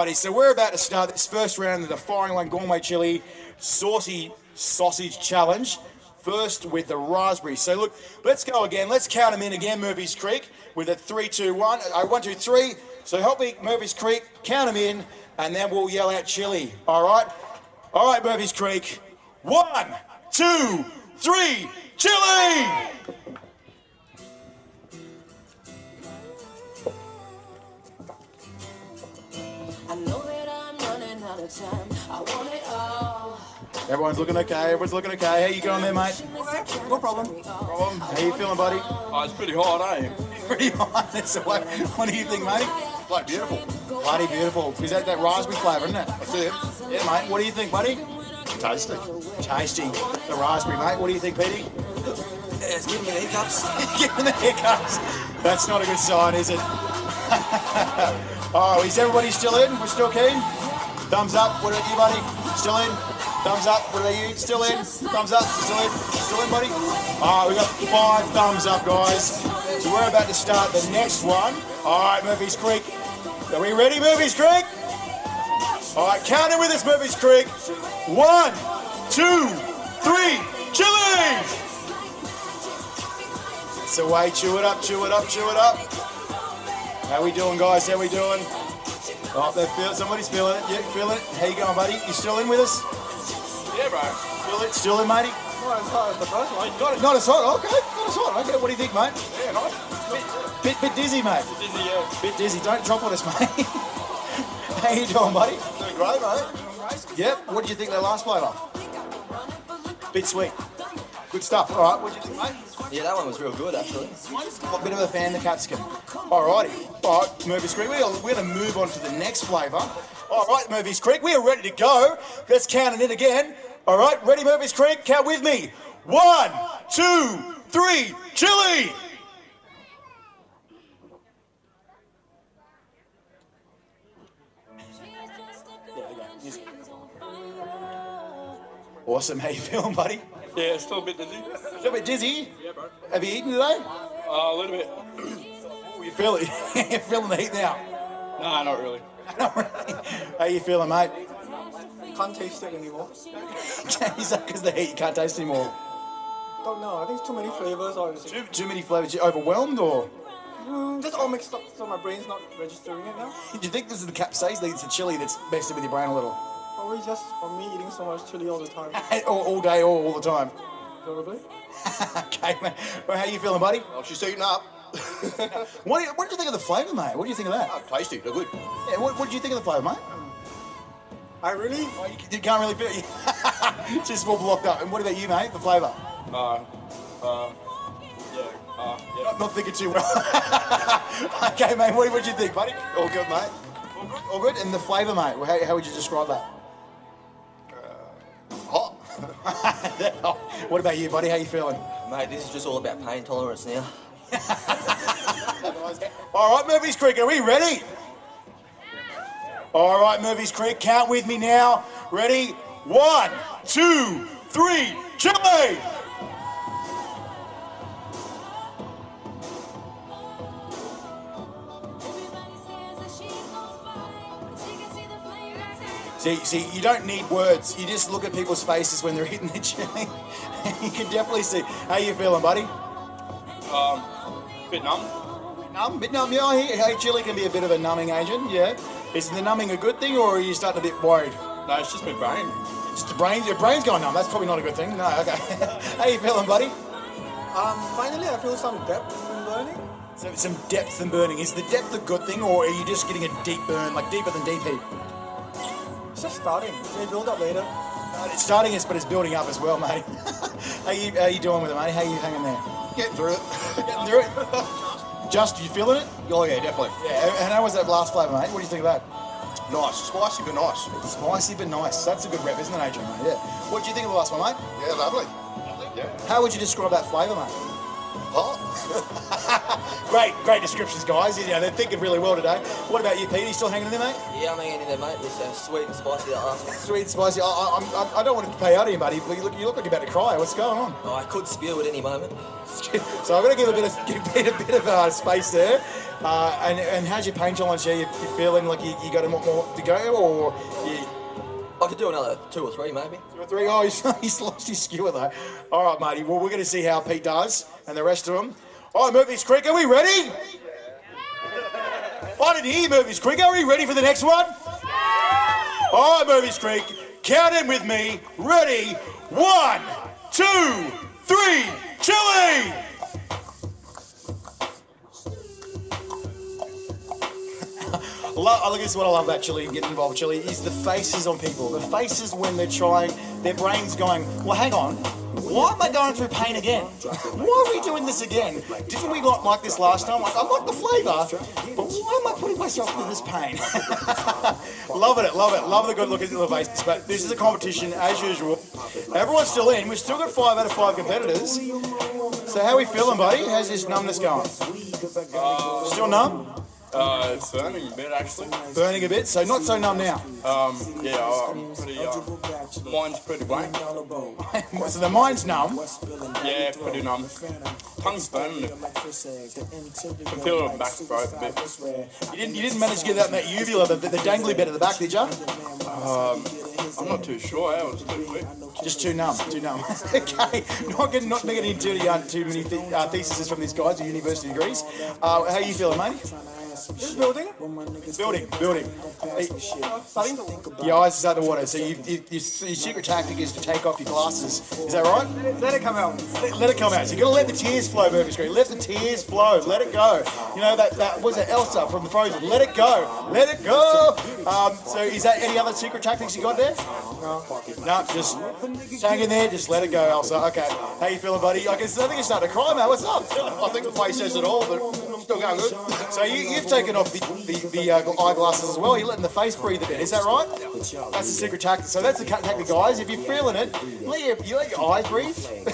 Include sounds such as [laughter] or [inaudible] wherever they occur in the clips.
So we're about to start this first round of the Firing Line Gourmet Chili Saucy Sausage Challenge. First with the raspberry. So look, let's go again. Let's count them in again, Murphy's Creek, with a three, two, one. Uh, one, two, three. So help me, Murphy's Creek, count them in, and then we'll yell out chili. All right? All right, Murphy's Creek. One, two, three, chili! Running time. I want it all. Everyone's looking okay. Everyone's looking okay. How you going there, mate? No problem. Problem? How you feeling, buddy? Oh, it's pretty hot, eh? [laughs] Pretty hot. That's the way. What do you think, mate? Like beautiful. Bloody beautiful. Is that that raspberry flavour, isn't it? That's it. Yeah, mate. What do you think, buddy? Tasty. Tasty. The raspberry, mate. What do you think, Petey? It's giving me the hiccups. [laughs] Giving the hiccups. That's not a good sign, is it? [laughs] oh, is everybody still in? We're still keen? Thumbs up. What about you, buddy? Still in? Thumbs up. What about you? Still in? Thumbs up. Still in? Still in, buddy? All right, we got five thumbs up, guys. So we're about to start the next one. All right, Murphy's Creek. Are we ready, Murphy's Creek? All right, count it with us, Murphy's Creek. One, two, three, chili! It's the way, chew it up, chew it up, chew it up. How we doing, guys? How we doing? Oh, they feel somebody's feeling it. Yeah, feeling it. How you going, buddy? You still in with us? Yeah, bro. Feel it? Still in, matey? Not as hot as the first one. Got it. Not as hot. Okay, not as hot. Okay, what do you think, mate? Yeah, nice. Bit, bit dizzy, mate. Dizzy, yeah. Bit dizzy. Don't drop on us, mate. [laughs] How you doing, buddy? Doing great, mate. Yep. What did you think of last last flavour? Bit sweet. Good stuff. All right. What did you think, mate? Yeah, that one was real good actually. I'm A bit of a fan, of the cat skin. Alrighty. All right, Murphy's Creek. We're, we're going to move on to the next flavour. All right, Murphy's Creek. We are ready to go. Let's count it in again. All right, ready, Murphy's Creek? Count with me. One, two, three, chili! Awesome. How you feeling, buddy? Yeah, still a bit dizzy. A bit dizzy. Yeah, bro. Have you eaten today? Uh, a little bit. [clears throat] You feel it? [laughs] You're feeling the heat now. Nah, not really. [laughs] Not really. How you feeling, mate? Can't taste it anymore. [laughs] Is that because the heat you can't taste anymore? Don't know. I think it's too many flavors or Too, too many flavours. You overwhelmed, or mm, just all mixed up, so my brain's not registering it now. do you think this is the capsaicin? It's the chili that's messing with your brain a little. Probably just from me eating so much chili all the time. all, all day, all, all the time. Probably. [laughs] okay, man. Well, how you feeling, buddy? Oh, she's eating up. [laughs] What, do you, what did you think of the flavour, mate? What do you think of that? Oh, tasty. They're good. Yeah, what, what did you think of the flavour, mate? I really Oh, you, you can't really feel it. [laughs] Just all blocked up. And what about you, mate? The flavour? Uh, uh, yeah. Uh, yeah. Not, not thinking too well. okay, mate. What what did you think, buddy? All good, mate. All good. All good. And the flavour, mate. How, how would you describe that? What about you, buddy? How you feeling? Mate, this is just all about pain tolerance now. [laughs] All right, Murphy's Creek, are we ready? All right, Murphy's Creek, count with me now. Ready? One, two, three, chili! See, see, you don't need words. You just look at people's faces when they're [laughs] eating the chili. you can definitely see. How you feeling, buddy? Um, bit numb. Numb, bit numb. Yeah, I hear- hey, chili can be a bit of a numbing agent. Yeah, is the numbing a good thing, or are you starting a bit worried? No, it's just my brain. Just the brain, your brain's going numb. That's probably not a good thing. No, okay. [laughs] How you feeling, buddy? Um, finally I feel some depth in burning. So, some depth and burning. Is the depth a good thing, or are you just getting a deep burn, like deeper than deep heat? It's just starting. They build up later. Uh, It's starting us, but it's building up as well, [laughs] mate. how you how you doing with it, mate? How you hanging there? Getting through it. [laughs] Getting through it. Just, you feeling it? oh, yeah, definitely. Yeah. And how was that last flavour, mate? What do you think of that? Nice. Spicy, but nice. Spicy but nice. That's a good rep, isn't it, Adrian? Mate? Yeah. What do you think of the last one, mate? Yeah, lovely. Yeah. How would you describe that flavour, mate? [laughs] Great, great descriptions, guys. You know, they're thinking really well today. What about you, Pete? Are You still hanging in there, mate? Yeah, I'm hanging in there, mate. It's uh, sweet and spicy that last one. Sweet and spicy. I, I, I, I don't want to pay out of you, buddy, but you look, you look like you're about to cry. What's going on? Oh, I could spew at any moment. [laughs] So I'm going to give a bit of give a bit, a bit of uh, space there. Uh, and, and how's your pain challenge here? You, you feeling like you, you got a lot more to go, or you, I could do another two or three, maybe. two or three? Oh, [laughs] he's, he's lost his skewer though. All right, matey. Well, we're going to see how Pete does and the rest of them. All right, Murphy's Creek, are we ready? I didn't hear Murphy's Creek. Are we ready for the next one? All right, Murphy's Creek, count in with me. Ready? One, two, three, chili! [laughs] Love, oh, this is what I love about Chili and getting involved with Chili is the faces on people. The faces when they're trying, their brain's going, well, hang on, why am I going through pain again? Why are we doing this again? Didn't we not like this last time? Like, I like the flavour, but why am I putting myself through this pain? [laughs] love it, love it, love the good look at the faces. But this is a competition as usual. Everyone's still in. We've still got five out of five competitors. So how are we feeling, buddy? How's this numbness going? Still numb? Uh, it's burning a bit actually. Burning a bit, so not so numb now. Um, yeah, I'm pretty, uh, mine's pretty blank. [laughs] so the mind's numb. Yeah, pretty numb. Tongue's burning. I feel it back throat a bit. You didn't, you didn't manage to get that, that uvula, the, the dangly bit at the back, did you? I'm not too sure? I was too quick. Just too numb, too numb. [laughs] okay, not getting, not getting into the, uh, too many th- uh, theses from these guys with university degrees. Uh, how you feeling, mate? This building? Building, building. Hey, Starting to your eyes is under water, so you, you, your, your secret tactic is to take off your glasses. Is that right? let it come out. Let, let it come out. So you got to let the tears flow, Murphy's Creek. Let the tears flow. Let it go. You know that that was it, Elsa from the Frozen. Let it go. Let it go. Um, so is that any other secret tactics you got there? No. No, just hang in there. Just let it go, Elsa. Okay. How you feeling, buddy? I guess I think you're starting to cry, man. What's up? [laughs] I think the face says it all, but I'm still going good. So you, you've taken off the, the, the uh, eyeglasses as well. You're letting the face breathe a bit. Is that right? That's the secret tactic. So that's the ca- tactic, guys. If you're feeling it, let your, you let your eyes breathe. [laughs]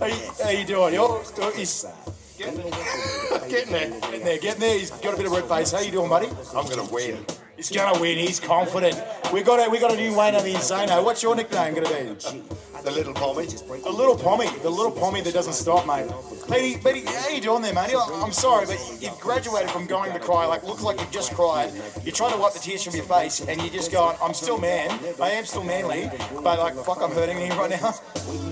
how, you, how you doing? You're, he's getting there. Getting there. Getting there. He's got a bit of red face. How you doing, buddy? I'm going to win. He's gonna win. He's confident. We got a we got a new Wayne on the Insano. What's your nickname gonna be? The little pommy. The little pommy. The little pommy that doesn't stop, mate. Petey, Petey, how you doing there, mate? I'm sorry, but you've graduated from going to cry. Like, looks like you've just cried. You're trying to wipe the tears from your face, and you're just going, I'm still man. I am still manly, but like, fuck, I'm hurting you right now.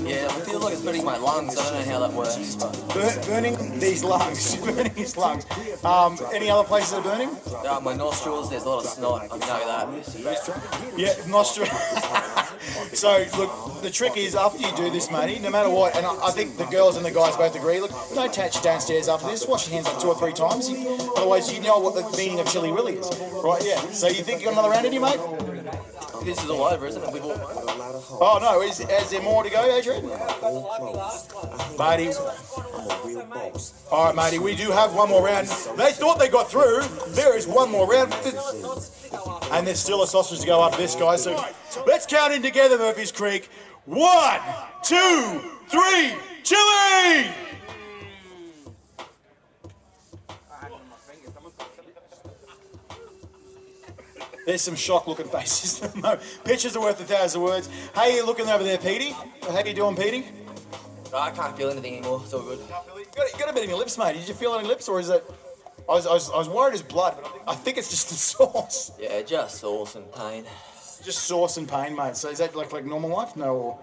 Yeah, it feels like it's burning my lungs. I don't know how that works, but Burn, burning these lungs. [laughs] burning his lungs. Um, any other places that are burning? uh, my nostrils, there's a lot of snot. I know that. Yeah, nostril. [laughs] [laughs] so look, the trick is after you do this, matey, no matter what, and I, I think the girls and the guys both agree. Look, don't touch downstairs after this. Wash your hands like two or three times. You, otherwise, you know what the meaning of chili really is, right? Yeah. So you think you got another round in you, mate? This is all over, isn't it? We've all... Oh no, is, is there more to go, Adrian? Matey. All right, matey, we do have one more round. They thought they got through. There is one more round. And there's still a sausage to go after this, guys. So let's count in together, Murphy's Creek. One, two, three, chili! There's some shock looking faces. [laughs] no, pictures are worth a thousand words. How you looking over there, Petey? How are you doing, Petey? I can't feel anything anymore. It's all good. You got, you got a bit in your lips, mate. Did you feel any lips, or is it? I was, I was, I was worried it's blood, but I think it's just the [laughs] sauce. Yeah, just sauce and pain. Just sauce and pain, mate. So is that like like normal life? No. Or...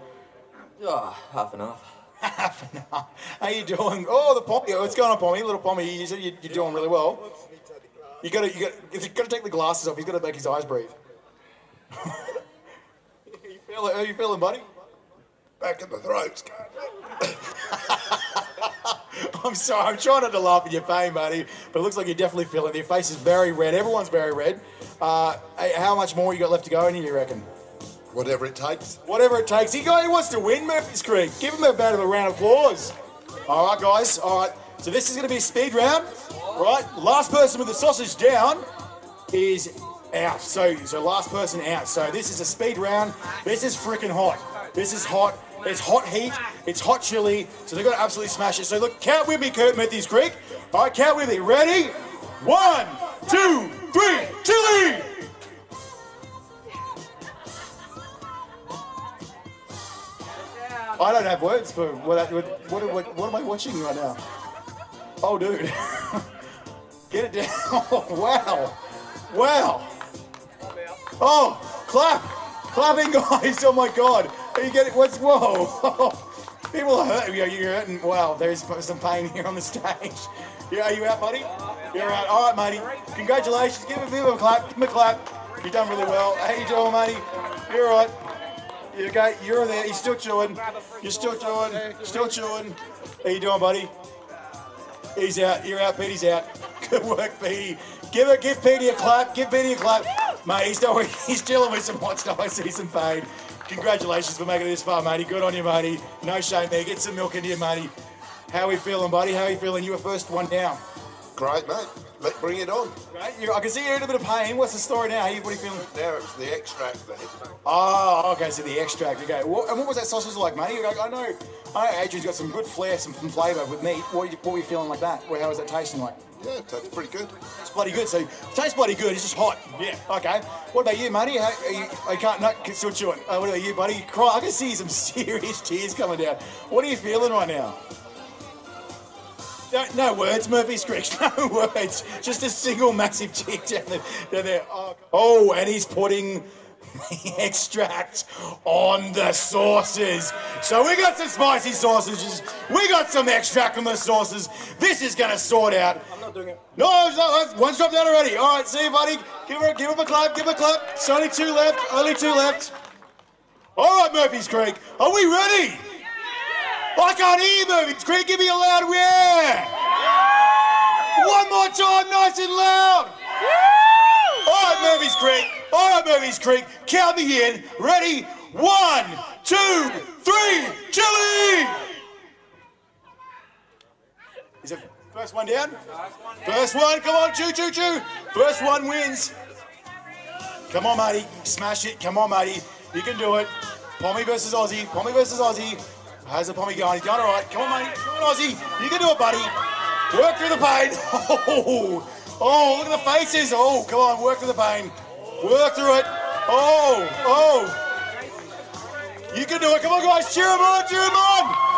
Oh, half and half. [laughs] Half an hour. How you doing? Oh, the pommy. What's going on, pommy? Little pommy. You said you, you're doing really well. You got to, you got, you got to take the glasses off. He's got to make his eyes breathe. [laughs] you feeling? How you feeling, buddy? Back in the throat. [laughs] I'm sorry. I'm trying not to laugh at your pain, buddy. But it looks like you're definitely feeling it. Your face is very red. Everyone's very red. Uh, how much more you got left to go in here, you reckon? Whatever it takes. Whatever it takes. He, he wants to win Murphy's Creek. Give him a bit of a round of applause. All right, guys. All right. So this is going to be a speed round. Right. Last person with the sausage down is out. So, so last person out. So this is a speed round. This is freaking hot. This is hot. It's hot heat. It's hot chili. So they've got to absolutely smash it. So look, count with me, Kurt Matthews Creek. All right, count with me. Ready? One, two, three, chili! I don't have words for what, I- what, what, what, what am I watching right now? Oh, dude. [laughs] Get it down. Oh, [laughs] wow. Wow. Oh, clap. Clapping, guys. Oh, my God. Are you getting, what's, whoa. [laughs] People are hurting. You're you're hurting. Wow, there's some pain here on the stage. Yeah, are you out, buddy? You're out. All right, matey. Congratulations. Give him, give him a clap. Give him a clap. You've done really well. How you doing, matey? You're all right. You're okay? You're there. You're still chewing. You're still chewing. Still chewing. How you doing, buddy? He's out. You're out. Petey's out. Good [laughs] work, Petey. Give it. Give Petey a clap. Give Petey a clap, mate. He's doing. [laughs] He's dealing with some hot stuff. I see some pain. Congratulations for making it this far, matey. Good on you, matey. No shame there. Get some milk in you, matey. How we feeling, buddy? How are you feeling? You were first one down. Great, mate. Let bring it on. Right? You, I can see you're in a bit of pain. What's the story now? How you, what are you feeling? Now it's the extract me. Oh, okay, so the extract. Okay, what, and what was that sausage like, mate? I I know, I know Adrian's got some good flair, some, some flavour with meat. What, what were you feeling like that? How was that tasting like? Yeah, that's pretty good. It's bloody good. So it tastes bloody good. It's just hot. Yeah. Okay. What about you, matey? How, you, I can't. No, still chewing. Uh, what about you, buddy? You Cry. I can see some [laughs] serious tears coming down. What are you feeling right now? No, no words, Murphy's Creek. [laughs] No words. Just a single massive cheer down there. Down there. Oh, oh, and he's putting [laughs] extract on the sauces. So we got some spicy sausages. We got some extract on the sauces. This is gonna sort out. I'm not doing it. No, it's not. One's dropped out already. All right, see you, buddy. Give her, give him a clap. Give him a clap. It's only two left. Only two left. All right, Murphy's Creek. Are we ready? Yeah. I can't hear you, Murphy's Creek. Give me a loud yeah. One more time, nice and loud. Yeah. All right, Murphy's Creek. All right, Murphy's Creek. Count me in. Ready? One, two, three. Chili. Is it first one down? First one. Come on, choo, choo, choo. First one wins. Come on, matey. Smash it. Come on, matey. You can do it. Pommy versus Aussie. Pommy versus Aussie. How's the Pommy going? He's going all right. Come on, matey. Come on, Aussie. You can do it, buddy. Work through the pain. [laughs] Oh, oh, look at the faces. Oh, come on. Work through the pain. Work through it. Oh, oh. You can do it. Come on, guys. Cheer him on. Cheer him on.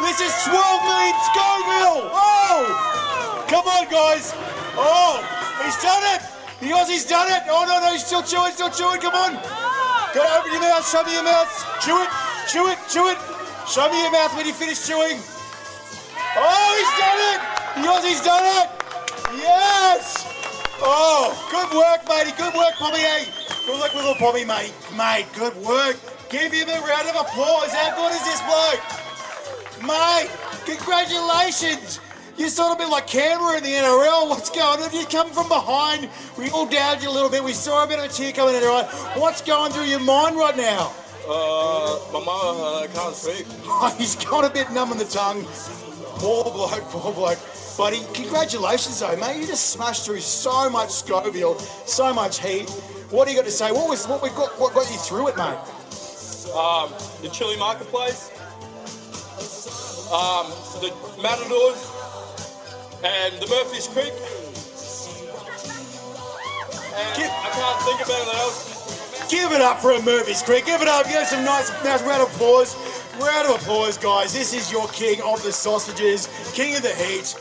This is 12 million Scoville. Oh, come on, guys. Oh, he's done it. The Aussie's done it. Oh, no, no, he's still chewing, still chewing. Come on. Go open your mouth. Show me your mouth. Chew it. Chew it. Chew it. Show me your mouth when you finish chewing. Oh, he's done it. The Aussie's done it. Yes. Oh, good work, matey. Good work, Pommy. Hey, good luck with little Pommy, mate. Mate, good work. Give him a round of applause. How good is this bloke? Mate, congratulations. You're sort of bit like Canberra in the NRL. What's going on? You come from behind. We all doubted you a little bit. We saw a bit of a tear coming in your eye. What's going through your mind right now? Uh, my mum, uh, can't speak. [laughs] Oh, he's got a bit numb in the tongue. Poor bloke, poor bloke. Buddy, congratulations though, mate. You just smashed through so much Scoville, so much heat. What do you got to say? What was what we got what got you through it, mate? Um, the Chili Marketplace, um, the Matadors, and the Murphy's Creek. And Give- I can't think of anything else. Give it up for a Murphy's Creek. Give it up. Give us some nice, nice round of applause. Round of applause, guys. This is your king of the sausages, king of the heat.